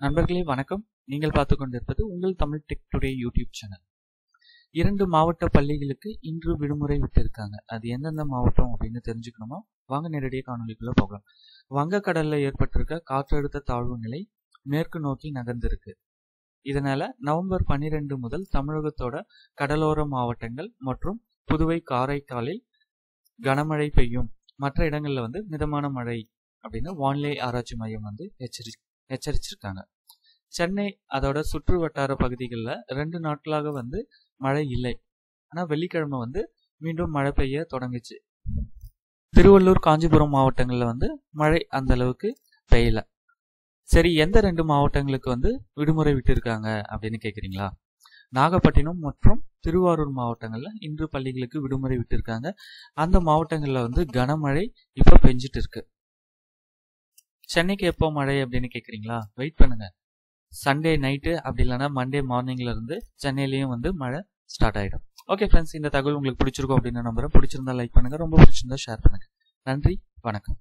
நண்பர்களே வணக்கம். நீங்கள் பார்த்து கொண்டிருப்பது உங்கள் Tamil tech today YouTube channel இரண்டு மாவட்ட பள்ளிகளுக்கு இன்று விடுமுறை விட்டிருக்காங்க. அது எந்தெந்த மாவட்டம் அப்படின்னு தெரிஞ்சுக்கணுமா? வாங்க நேரடியாக காணொலிக்குள்ள போகலாம். வங்கக்கடல்ல ஏற்பட்டிருக்க காற்றழுத்த தாழ்வு நிலை மேற்கு நோக்கி நகர்ந்திருக்கு. இதனால நவம்பர் பன்னிரெண்டு முதல் தமிழகத்தோட கடலோர மாவட்டங்கள் மற்றும் புதுவை காரைக்காலில் கனமழை பெய்யும். மற்ற இடங்கள்ல வந்து மிதமான மழை அப்படின்னு வானிலை ஆராய்ச்சி மையம் வந்து எச்சரிக்கை எச்சரிச்சிருக்காங்க. சென்னை அதோட சுற்று வட்டார பகுதிகளில் ரெண்டு நாட்களாக வந்து மழை இல்லை. ஆனால் வெள்ளிக்கிழமை வந்து மீண்டும் மழை பெய்ய தொடங்குச்சு. திருவள்ளூர் காஞ்சிபுரம் மாவட்டங்களில் வந்து மழை அந்த அளவுக்கு பெய்யல. சரி எந்த ரெண்டு மாவட்டங்களுக்கு வந்து விடுமுறை விட்டுருக்காங்க அப்படின்னு கேட்குறீங்களா நாகப்பட்டினம் மற்றும் திருவாரூர் மாவட்டங்களில் இன்று பள்ளிகளுக்கு விடுமுறை விட்டுருக்காங்க. அந்த மாவட்டங்களில் வந்து கனமழை இப்போ பெஞ்சிட்டு இருக்கு. சென்னைக்கு எப்போ மழை அப்படின்னு கேட்குறீங்களா வெயிட் பண்ணுங்க. சண்டே நைட்டு அப்படி இல்லைன்னா மண்டே மார்னிங்ல இருந்து சென்னையிலையும் வந்து மழை ஸ்டார்ட் ஆகிடும் ஓகே ஃப்ரெண்ட்ஸ் இந்த தகவல் உங்களுக்கு பிடிச்சிருக்கும் அப்படின்னு நம்புறேன். பிடிச்சிருந்தா லைக் பண்ணுங்க. ரொம்ப பிடிச்சிருந்தா ஷேர் பண்ணுங்க. நன்றி வணக்கம்.